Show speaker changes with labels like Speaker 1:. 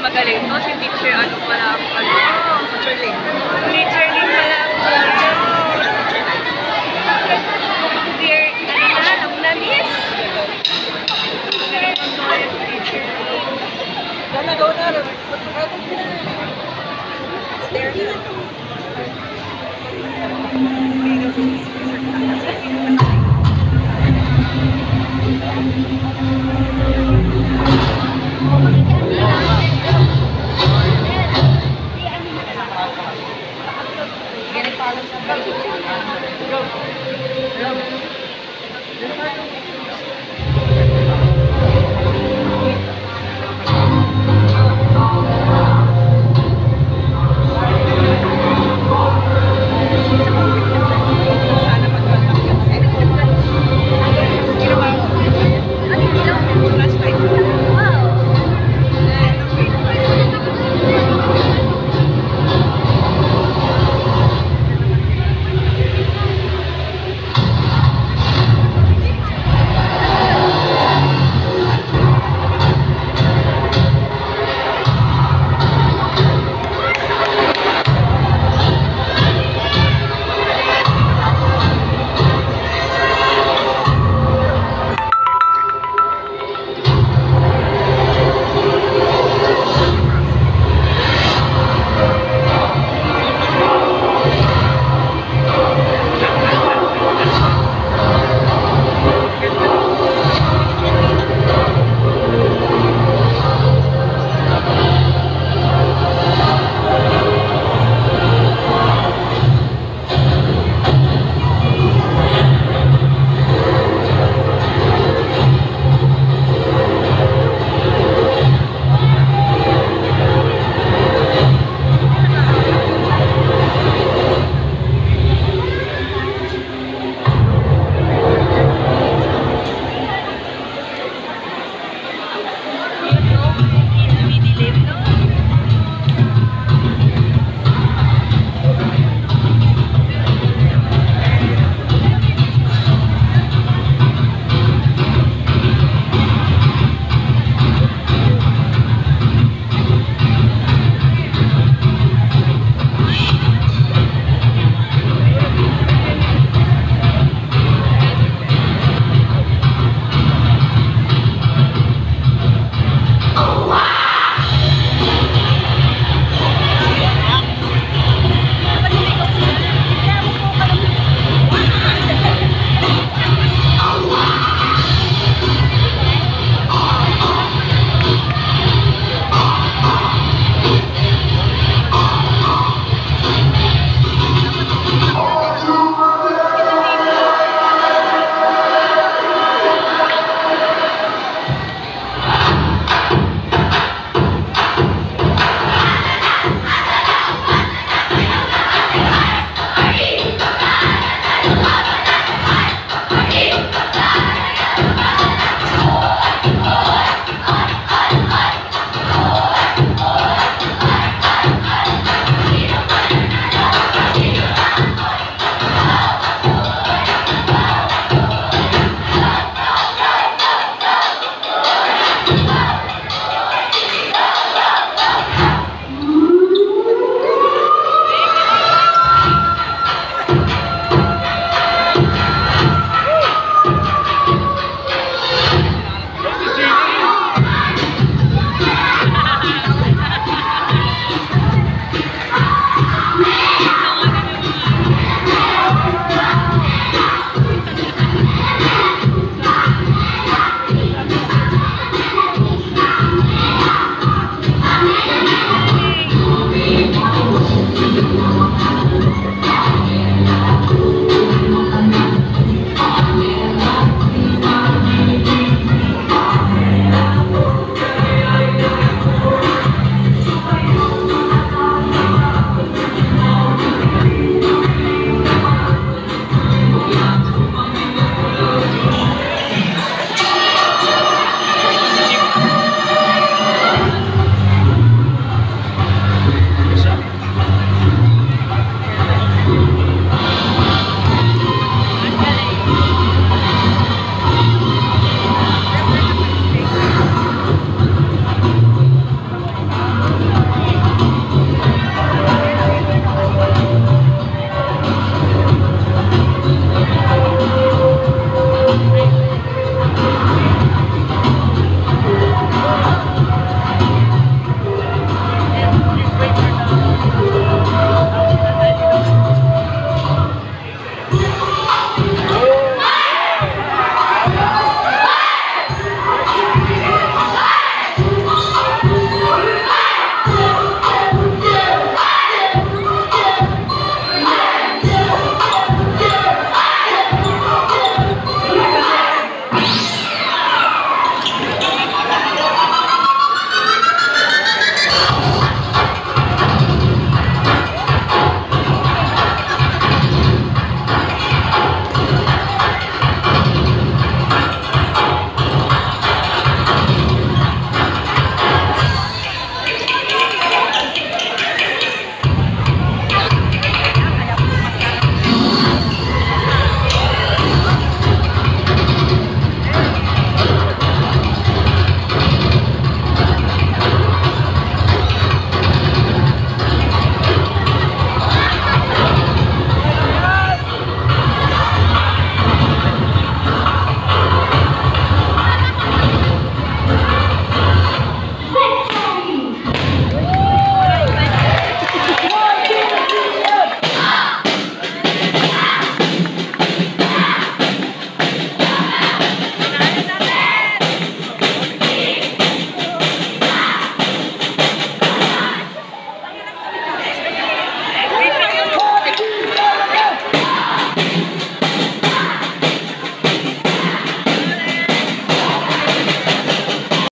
Speaker 1: magaling to. Si teacher, ano pala, ano,
Speaker 2: Teacher Lynn.
Speaker 1: teacher din pala po. Dear, ano na, ako na miss. Pero condolences, teacher.
Speaker 2: Na. It's there na. Policy.